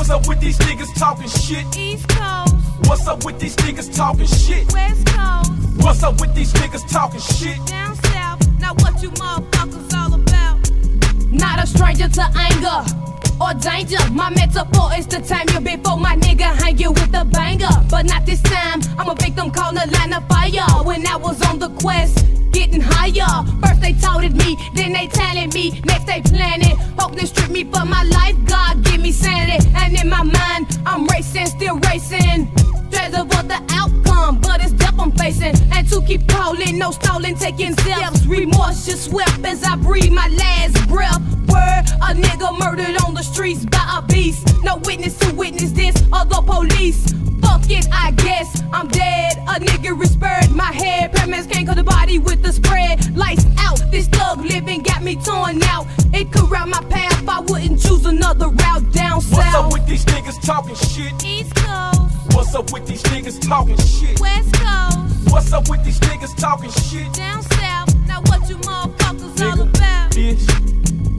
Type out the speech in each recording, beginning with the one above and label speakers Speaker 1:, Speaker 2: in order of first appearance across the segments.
Speaker 1: What's up with these niggas talking shit?
Speaker 2: East Coast,
Speaker 1: What's up with these niggas talking shit?
Speaker 2: West Coast,
Speaker 1: What's up with these niggas talking shit?
Speaker 2: down south. Now what you motherfuckers all about?
Speaker 3: Not a stranger to anger or danger. My metaphor is the time you before my nigga hang you with the banger. But not this time, I'm a victim called a line of fire. When I was on the quest, getting higher. First they touted me, then they telling me, next they planning. Hope they strip me for my life, God give me sanity. No stalling, taking steps. Remorse just swept as I breathe my last breath. Word, a nigga murdered on the streets by a beast. No witness to witness this, or the police. Fuck it, I guess I'm dead. A nigga is buried my head. Paramedics can't cut the body with the spread. Lights out, this thug living got me torn out. It could route my path, I wouldn't choose another route down south.
Speaker 1: What's up with these niggas talking shit?
Speaker 2: East Coast,
Speaker 1: What's up with these niggas talking shit?
Speaker 2: West Coast,
Speaker 1: What's up with these niggas talking shit?
Speaker 2: down south. Now what you motherfuckers all about?
Speaker 1: bitch.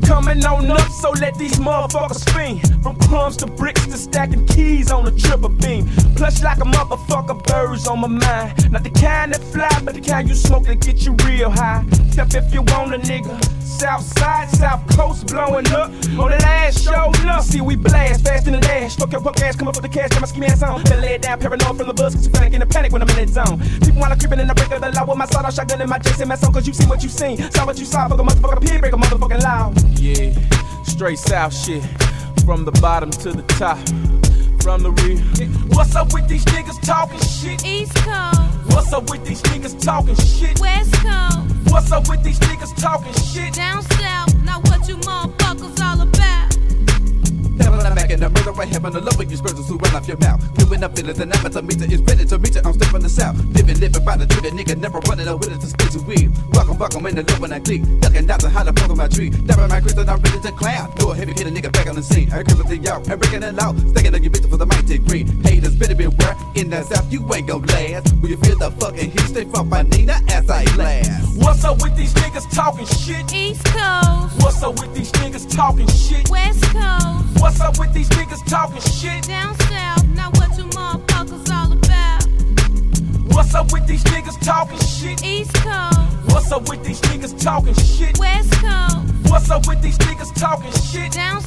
Speaker 1: Coming on up, so let these motherfuckers spin. From crumbs to bricks to stacking keys on a triple beam. Plush like a motherfucker, birds on my mind. Not the kind that fly, but the kind you smoke that get you real high. Step if you want a nigga. South side, south coast blowing up. On the last show, up. See, we blast fast in the dash. Fuck your punk ass, come up with the cash, got my ski ass on. Better lay it down, paranoid from the buzz, cause you feel like in a panic when I'm in that zone. People wanna creeping in the break of the law with my sawed off shotgun and my Jason mask on, cause you seen what you seen. Saw what you saw, fuck a motherfucker, pig break a motherfucking loud. Yeah, straight south shit. From the bottom to the top. From the rear. What's up with these niggas talking shit?
Speaker 2: East Coast,
Speaker 1: What's up with these niggas talking shit?
Speaker 2: West Coast,
Speaker 1: What's up with these niggas talking shit?
Speaker 2: down south. Now what you motherfuckers
Speaker 4: I'm back in the murder right heaven. The love with you spirits who run off your mouth. Doing up feelings and appetite meter is ready to meet you. I'm stepping the south. Living, living by the trigger, nigga. Never running out with it to space and weed. Welcome, welcome in the low when I click. Ducking out the how to poke on my tree. Dabbing my crystal, I'm ready to clown. Do a heavy hit a nigga back on the scene. I cripple the y'all. I'm breaking it loud. Sticking on your bitch for the mighty green. Haters better beware. In the south, you ain't gon' last. Will you feel the fucking heat straight from my Nina as I blast?
Speaker 1: What's up with these niggas talking shit?
Speaker 2: East Coast,
Speaker 1: What's up with these niggas talking shit?
Speaker 2: West Coast,
Speaker 1: What's up with these niggas talking shit?
Speaker 2: down south. Now what you motherfuckers all about?
Speaker 1: What's up with these niggas talking shit?
Speaker 2: East Coast,
Speaker 1: What's up with these niggas talking shit?
Speaker 2: West Coast,
Speaker 1: What's up with these niggas talking shit?
Speaker 2: down